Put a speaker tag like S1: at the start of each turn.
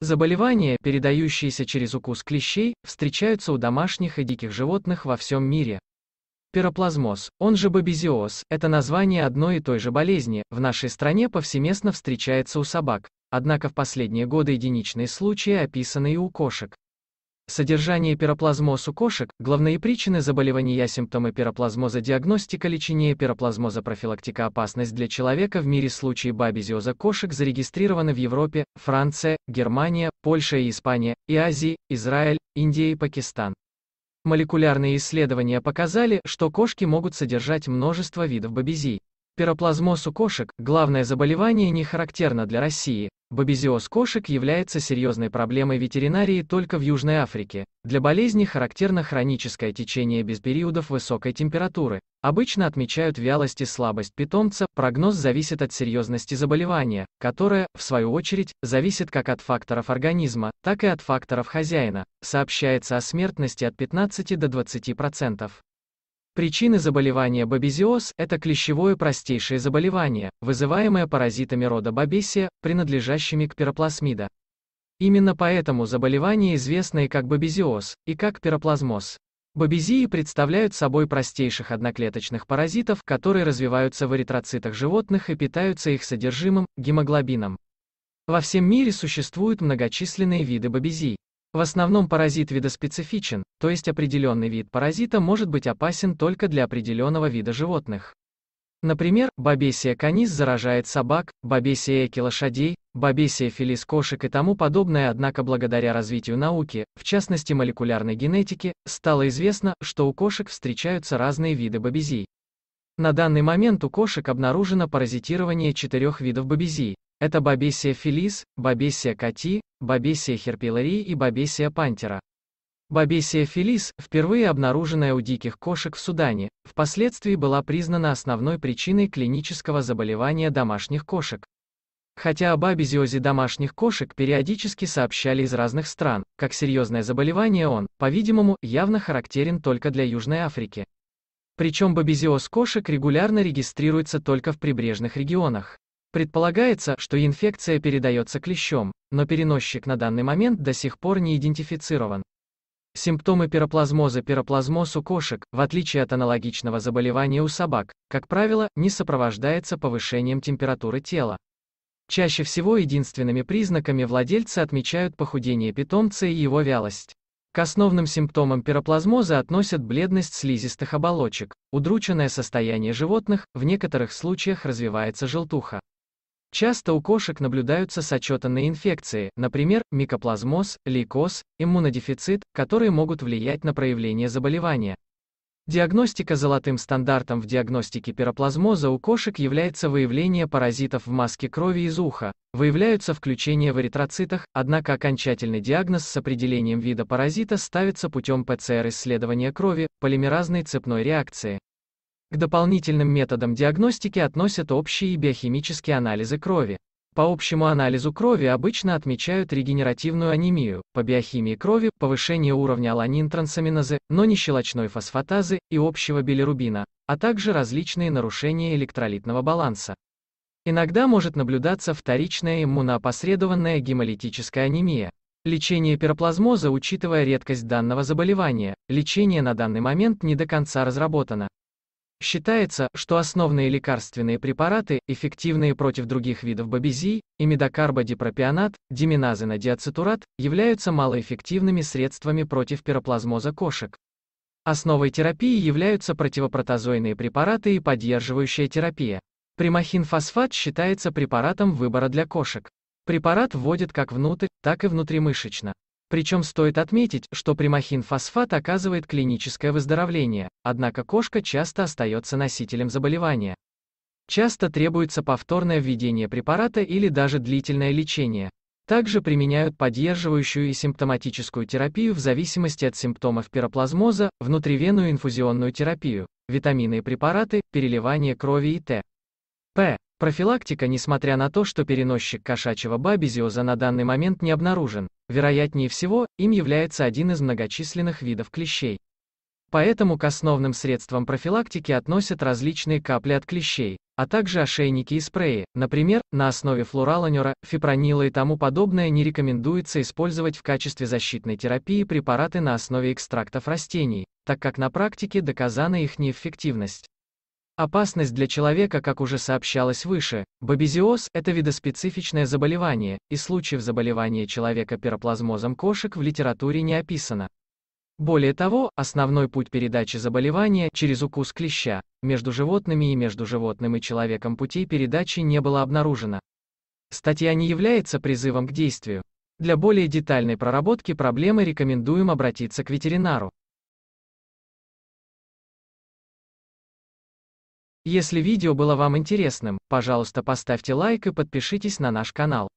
S1: Заболевания, передающиеся через укус клещей, встречаются у домашних и диких животных во всем мире. Пироплазмоз, он же бабезиоз, это название одной и той же болезни, в нашей стране повсеместно встречается у собак, однако в последние годы единичные случаи описаны и у кошек. Содержание пироплазмоз у кошек, главные причины заболевания симптомы пироплазмоза диагностика лечение пироплазмоза профилактика опасность для человека в мире случаи бабезиоза кошек зарегистрированы в Европе, Франция, Германия, Польша и Испания, и Азии, Израиль, Индия и Пакистан. Молекулярные исследования показали, что кошки могут содержать множество видов бабезий. Пироплазмоз у кошек – главное заболевание не характерно для России, Бабезиоз кошек является серьезной проблемой ветеринарии только в Южной Африке. Для болезни характерно хроническое течение без периодов высокой температуры. Обычно отмечают вялость и слабость питомца, прогноз зависит от серьезности заболевания, которое, в свою очередь, зависит как от факторов организма, так и от факторов хозяина. Сообщается о смертности от 15 до 20%. Причины заболевания бабезиоз – это клещевое простейшее заболевание, вызываемое паразитами рода бабесия, принадлежащими к пироплазмида. Именно поэтому заболевание известно и как бабезиоз, и как пироплазмоз. Бабезии представляют собой простейших одноклеточных паразитов, которые развиваются в эритроцитах животных и питаются их содержимым, гемоглобином. Во всем мире существуют многочисленные виды бабезий. В основном паразит видоспецифичен, то есть определенный вид паразита может быть опасен только для определенного вида животных. Например, бабесия канис заражает собак, бабесия эки лошадей, бабесия филис кошек и тому подобное, однако благодаря развитию науки, в частности молекулярной генетики, стало известно, что у кошек встречаются разные виды бабезий. На данный момент у кошек обнаружено паразитирование четырех видов бабезий, это Бабесия филис, Бабесия кати, Бабесия херпиларии и Бабесия пантера. Бабесия филис, впервые обнаруженная у диких кошек в Судане, впоследствии была признана основной причиной клинического заболевания домашних кошек. Хотя об абезиозе домашних кошек периодически сообщали из разных стран, как серьезное заболевание он, по-видимому, явно характерен только для Южной Африки. Причем бабезиоз кошек регулярно регистрируется только в прибрежных регионах. Предполагается, что инфекция передается клещом, но переносчик на данный момент до сих пор не идентифицирован. Симптомы пироплазмоза Пироплазмоз у кошек, в отличие от аналогичного заболевания у собак, как правило, не сопровождается повышением температуры тела. Чаще всего единственными признаками владельцы отмечают похудение питомца и его вялость. К основным симптомам пироплазмоза относят бледность слизистых оболочек, удрученное состояние животных, в некоторых случаях развивается желтуха. Часто у кошек наблюдаются сочетанные инфекции, например, микоплазмоз, лейкоз, иммунодефицит, которые могут влиять на проявление заболевания. Диагностика золотым стандартом в диагностике пироплазмоза у кошек является выявление паразитов в маске крови из уха. Выявляются включения в эритроцитах, однако окончательный диагноз с определением вида паразита ставится путем ПЦР-исследования крови, полимеразной цепной реакции. К дополнительным методам диагностики относят общие и биохимические анализы крови. По общему анализу крови обычно отмечают регенеративную анемию, по биохимии крови – повышение уровня аланин-трансаминазы, но не щелочной фосфатазы и общего билирубина, а также различные нарушения электролитного баланса. Иногда может наблюдаться вторичная иммуноопосредованная гемолитическая анемия. Лечение пироплазмоза, учитывая редкость данного заболевания, лечение на данный момент не до конца разработано. Считается, что основные лекарственные препараты, эффективные против других видов бабезий, имидокарбодипропионат, диминазинодиацетурат, являются малоэффективными средствами против пироплазмоза кошек. Основой терапии являются противопротозойные препараты и поддерживающая терапия. Примахинфосфат считается препаратом выбора для кошек. Препарат вводят как внутрь, так и внутримышечно. Причем стоит отметить, что примахин-фосфат оказывает клиническое выздоровление, однако кошка часто остается носителем заболевания. Часто требуется повторное введение препарата или даже длительное лечение. Также применяют поддерживающую и симптоматическую терапию в зависимости от симптомов пироплазмоза, внутривенную инфузионную терапию, витамины и препараты, переливание крови и т. П. Профилактика, несмотря на то, что переносчик кошачьего бабезиоза на данный момент не обнаружен, вероятнее всего, им является один из многочисленных видов клещей. Поэтому к основным средствам профилактики относят различные капли от клещей, а также ошейники и спреи, например, на основе флураланера, фипронила и тому подобное не рекомендуется использовать в качестве защитной терапии препараты на основе экстрактов растений, так как на практике доказана их неэффективность. Опасность для человека, как уже сообщалось выше, бобезиоз – это видоспецифичное заболевание, и случаев заболевания человека пироплазмозом кошек в литературе не описано. Более того, основной путь передачи заболевания через укус клеща между животными и между животным и человеком путей передачи не было обнаружено. Статья не является призывом к действию. Для более детальной проработки проблемы рекомендуем обратиться к ветеринару. Если видео было вам интересным, пожалуйста поставьте лайк и подпишитесь на наш канал.